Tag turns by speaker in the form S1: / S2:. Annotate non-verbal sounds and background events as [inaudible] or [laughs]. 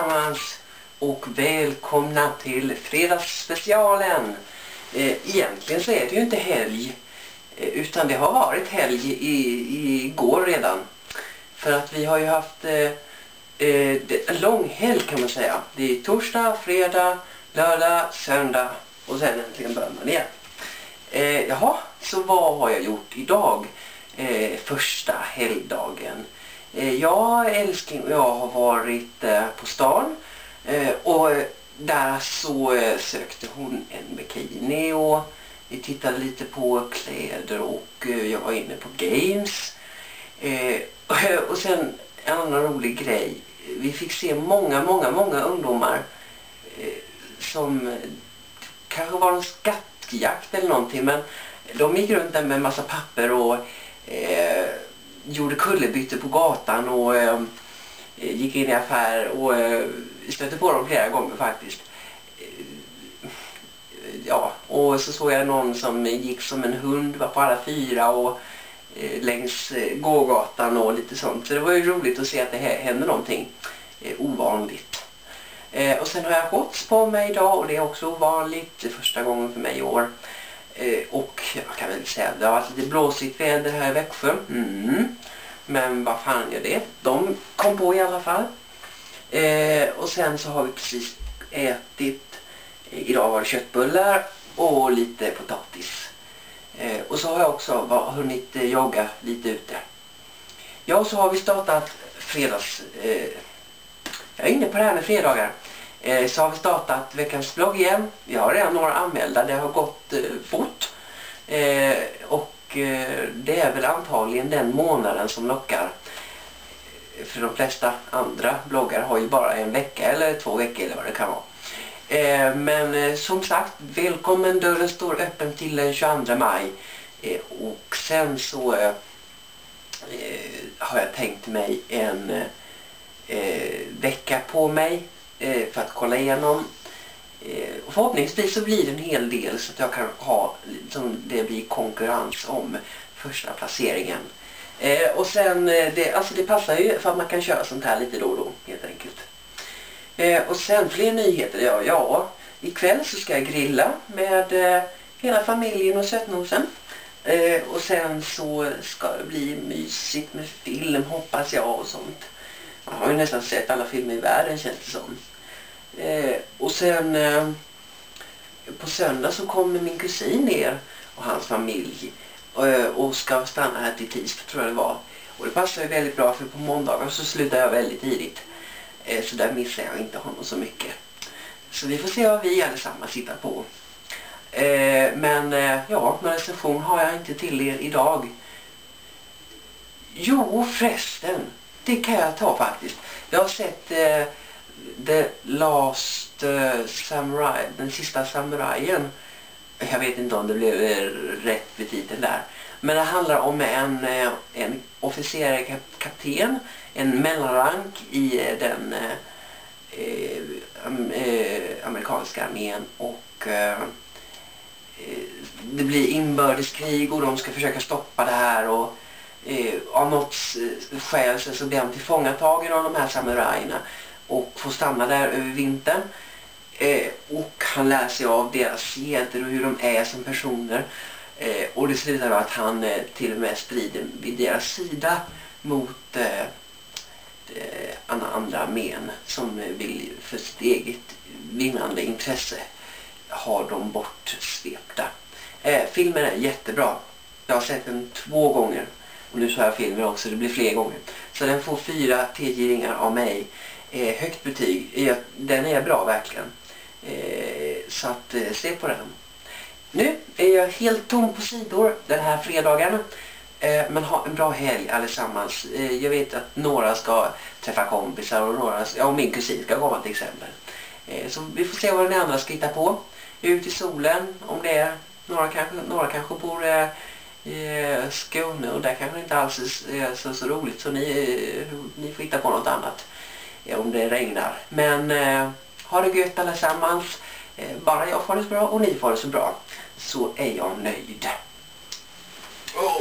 S1: allesammans och välkomna till fredagsspecialen. Eh, egentligen så är det ju inte helg eh, utan det har varit helg i, igår redan. För att vi har ju haft eh, eh en lång helg kan man säga. Det är torsdag, fredag, lördag, söndag och sen äntligen börjar man igen. Eh, jaha, så vad har jag gjort idag? Eh, första helgdagen. Eh, jag älskling och jag har varit eh, på stan eh, och där så sökte hon en bikini och vi tittade lite på kläder och jag var inne på games. [laughs] Och sen en annan rolig grej. Vi fick se många, många, många ungdomar som kanske var en skattjakt eller någonting men de gick runt där med en massa papper och gjorde kullerbyttor på gatan och eh, gick in i affär och eh, stötte på dem flera gånger faktiskt. Eh, ja, och så såg jag någon som gick som en hund, var på alla fyra och eh, längs eh, gågatan och lite sånt. Så det var ju roligt att se att det hände någonting eh, ovanligt. Eh, och sen har jag shorts på mig idag och det är också ovanligt. Det är första gången för mig i år. Eh, och jag kan väl säga att det har varit lite blåsigt väder här i Växjö. Mm. Men vad fan gör det? De kom på i alla fall. Eh, och sen så har vi precis ätit. Eh, idag var det köttbullar och lite potatis. Eh, och så har jag också var, hunnit eh, jogga lite ute. Ja, och så har vi startat fredags... Eh, jag är inne på det här med fredagar. Eh, så har vi startat veckans blogg igen. Vi har redan några anmälda. Det har gått eh, fort. Eh, och det är väl antagligen den månaden som lockar. För de flesta andra bloggar har ju bara en vecka eller två veckor eller vad det kan vara. Men som sagt, välkommen. Dörren står öppen till den 22 maj. och sen så har jag tänkt mig en vecka på mig Eh, för att kolla igenom Eh, förhoppningsvis så blir det en hel del så att jag kan ha, som det blir konkurrens om första placeringen. Eh, och sen, eh, det, alltså det passar ju för att man kan köra sånt här lite då och då helt enkelt. Eh, och sen fler nyheter, ja, ja. Ikväll så ska jag grilla med eh, hela familjen och sötnosen. Eh, och sen så ska det bli mysigt med film hoppas jag och sånt. Jag har ju nästan sett alla filmer i världen känns det som. Eh, och sen eh, på söndag så kommer min kusin ner och hans familj eh, och ska stanna här till tisdag tror jag det var. Och det passar ju väldigt bra för på måndagar så slutar jag väldigt tidigt. Eh, så där missar jag inte honom så mycket. Så vi får se vad vi allesammans hittar på. Eh, men eh, ja, någon recension har jag inte till er idag. Jo förresten, det kan jag ta faktiskt. Jag har sett eh, The Last uh, Samurai, den sista samurajen. Jag vet inte om det blev eh, rätt vid titeln där. Men det handlar om en, eh, en officer kapten, en mellanrank i eh, den eh, eh, amerikanska armén och eh, det blir inbördeskrig och de ska försöka stoppa det här och Eh, av något eh, skäl så blir han tillfångatagen av de här samurajerna och får stanna där över vintern. Eh, och han lär sig av deras seder och hur de är som personer. Eh, och det slutar med att han eh, till och med strider vid deras sida mot eh, eh andra men som vill för sitt eget vinnande intresse ha dem bortsvepta. Eh, filmen är jättebra. Jag har sett den två gånger. Och nu sa jag filmer också, det blir fler gånger. Så den får fyra TG-ringar av mig eh, högt betyg. Eh, den är bra verkligen. Eh, så att eh, se på den. Nu är jag helt tom på sidor den här fredagen. Eh, men ha en bra helg allesammans. Eh, jag vet att några ska träffa kompisar och några, ja, och min kusin ska komma till exempel. Eh, så vi får se vad den andra ska hitta på. Ut i solen om det är. Några kanske, några kanske bor eh, eh, i Skåne och där kanske inte alls är så, så roligt så ni, ni får hitta på något annat eh, om det regnar. Men eh, ha det gött allesammans. Eh, bara jag får det så bra och ni får det så bra så är jag nöjd. Oh.